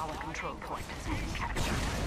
Our control point has been captured.